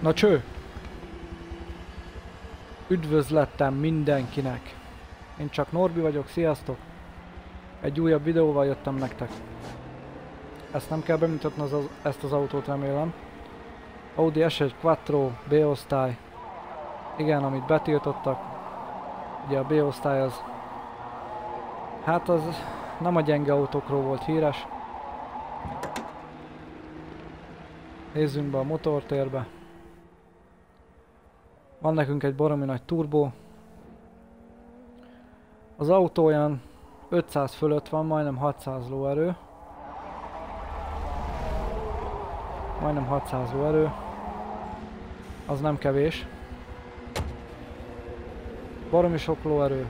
Na cső! Üdvözlettem mindenkinek! Én csak Norbi vagyok, sziasztok! Egy újabb videóval jöttem nektek. Ezt nem kell bemutatni az, ezt az autót remélem. Audi S1 Quattro B-osztály. Igen, amit betiltottak. Ugye a B-osztály az... Hát az nem a gyenge autókról volt híres. Nézzünk be a motortérbe. Van nekünk egy baromi nagy turbó. Az autó olyan 500 fölött van, majdnem 600 lóerő. Majdnem 600 lóerő. Az nem kevés. Baromi sok lóerő,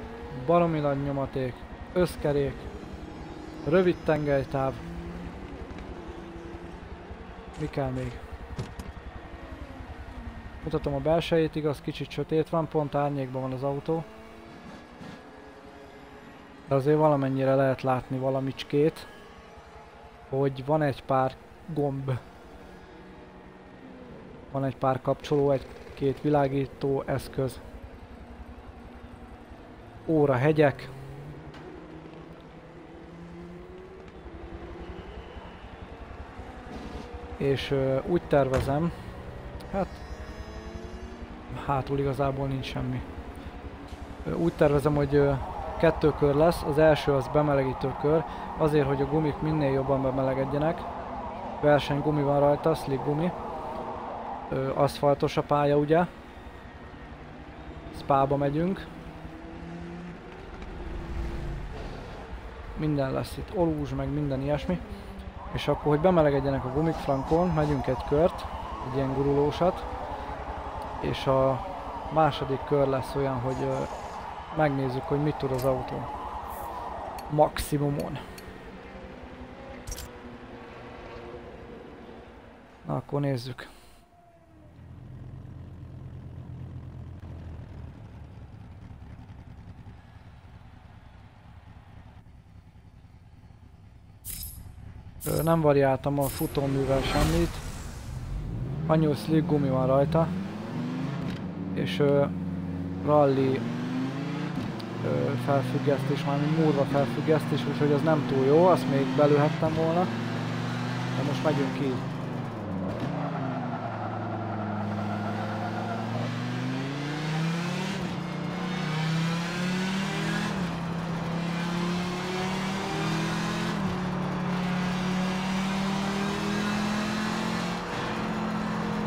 baromi nagy nyomaték, összkerék, rövid tengelytáv. Mi kell még? Mutatom a belsejét, igaz kicsit sötét van, pont árnyékban van az autó. De azért valamennyire lehet látni valamicskét, hogy van egy pár gomb. Van egy pár kapcsoló, egy-két világító eszköz. Óra hegyek. És ö, úgy tervezem, hát hátul igazából nincs semmi. Úgy tervezem, hogy kettő kör lesz, az első az bemelegítő kör, azért, hogy a gumik minél jobban bemelegedjenek. Verseny gumi van rajta, slick gumi. Ö, aszfaltos a pálya ugye. Spába megyünk. Minden lesz itt, olúzs, meg minden ilyesmi. És akkor, hogy bemelegedjenek a gumik frankon, megyünk egy kört, egy ilyen gurulósat. És a második kör lesz olyan, hogy megnézzük, hogy mit tud az autó. Maximumon. Na, akkor nézzük. Nem variáltam a futóművel semmit. Annyi gumi van rajta. És ö, rally ö, felfüggesztés, valami múrva felfüggesztés, úgyhogy az nem túl jó, azt még belőhettem volna. De most megyünk.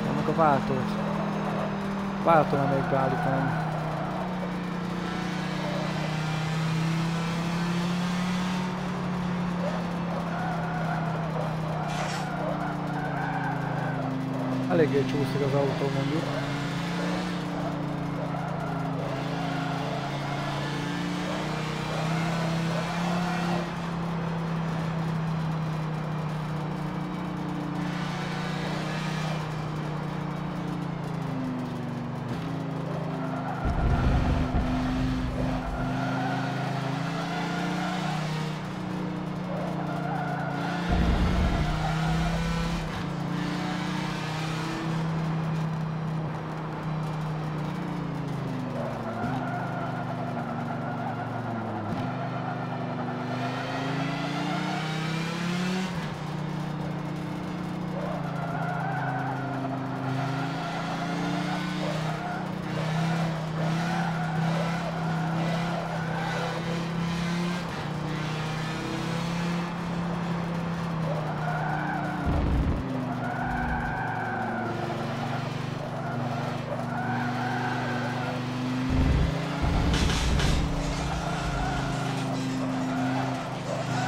Annak a váltót. Váltóra még beállítanom. Eléggé csúszik az autó mondjuk.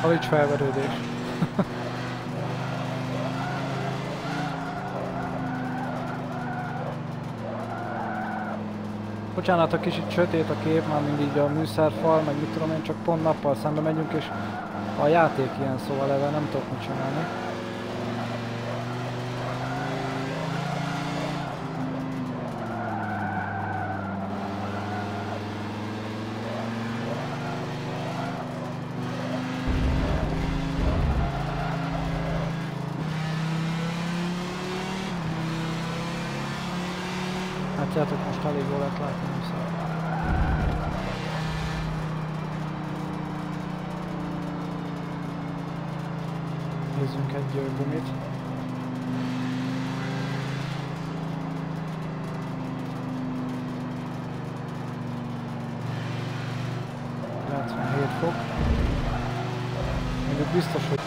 Havics felverődés. Bocsánat, ha kicsit sötét a kép, már mindig a műszerfal, meg mit tudom én, csak pont nappal szembe megyünk, és a játék ilyen szóval ebben nem tudok mit csinálni. Látjátok, most elég jól lehet látni, szóval. Nézzünk egy gumit. fok. Mondjuk biztos, hogy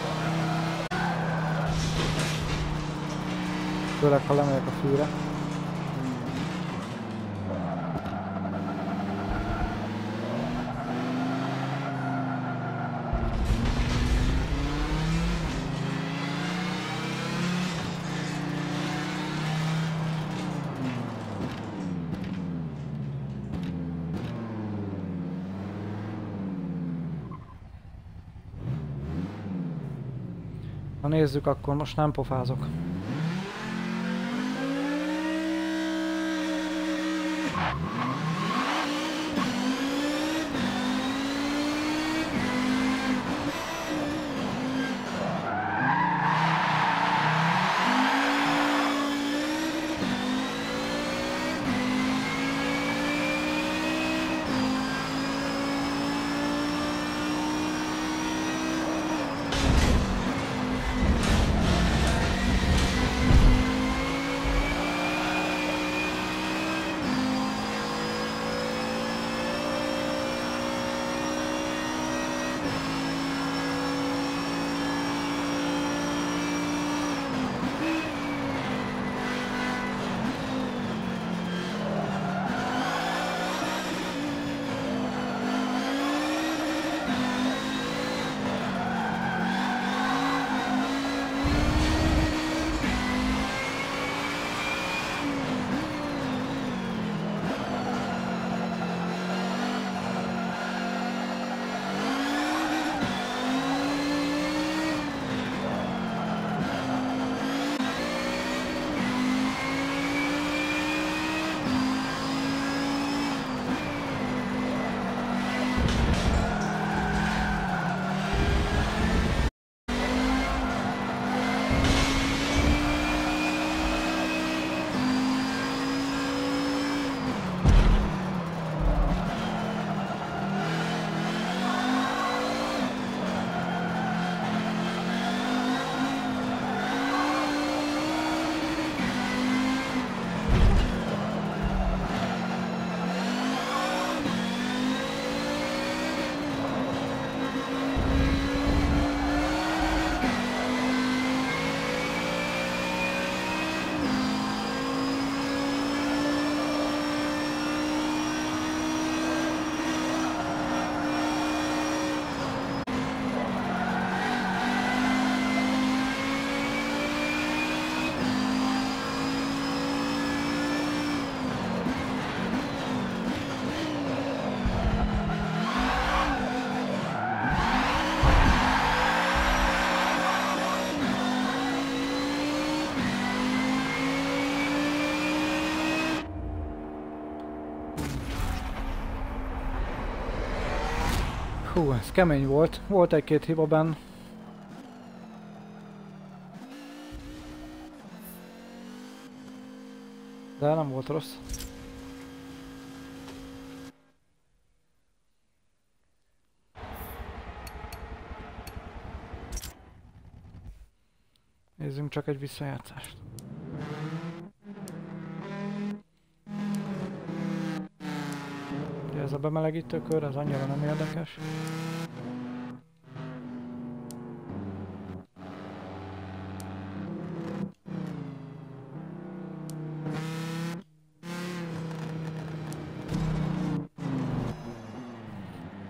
főleg ha lemegyek a fűre. Nézzük, akkor most nem pofázok. Hú, ez kemény volt. Volt egy-két hiba benn. De nem volt rossz. Nézzünk csak egy visszajátszást. Ez a bemelegítő kör, ez annyira nem érdekes.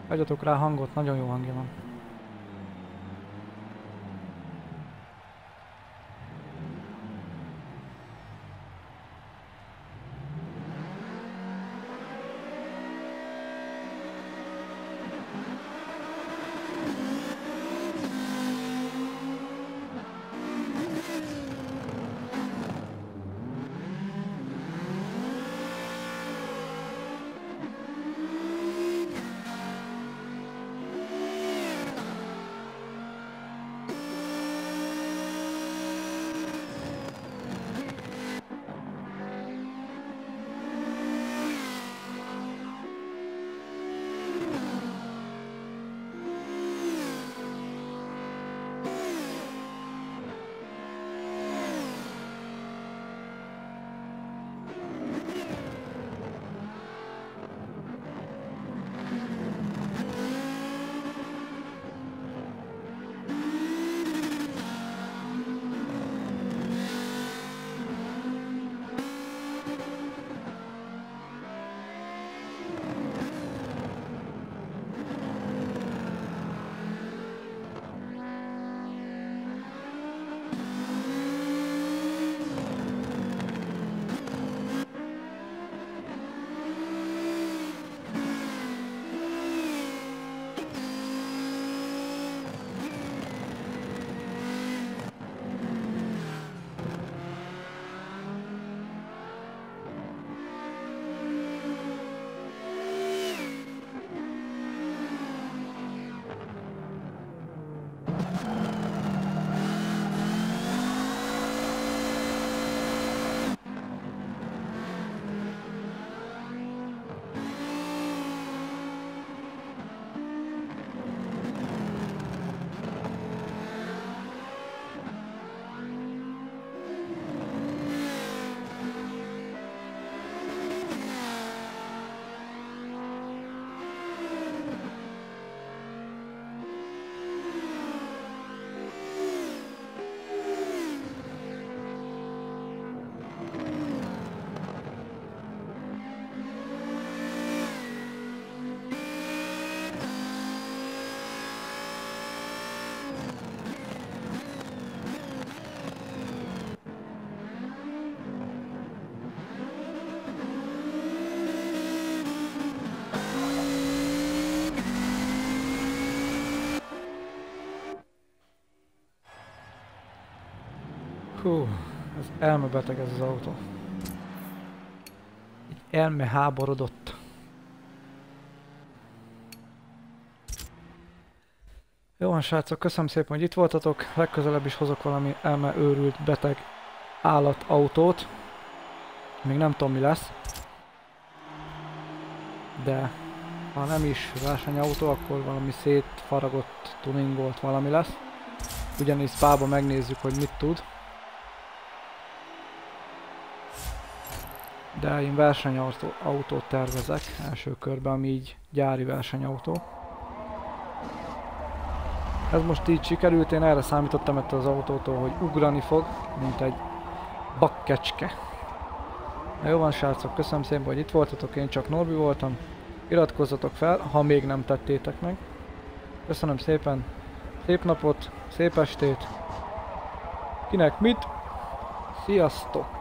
Adjatok rá hangot, nagyon jó hangja van. Hú, ez elmebeteg ez az autó. Egy elme háborodott. Jó van srácok, köszönöm szépen, hogy itt voltatok. Legközelebb is hozok valami elme őrült beteg állatautót. Még nem tudom mi lesz. De ha nem is versenyautó, akkor valami szétfaragott, tuningolt valami lesz. Ugyanis Spába megnézzük, hogy mit tud. De én versenyautót tervezek első körben, ami így gyári versenyautó. Ez most így sikerült, én erre számítottam ettől az autótól, hogy ugrani fog, mint egy bakkecske. Na jó van srácok, köszönöm szépen, hogy itt voltatok, én csak Norbi voltam. Iratkozzatok fel, ha még nem tettétek meg. Köszönöm szépen, szép napot, szép estét. Kinek mit? Sziasztok!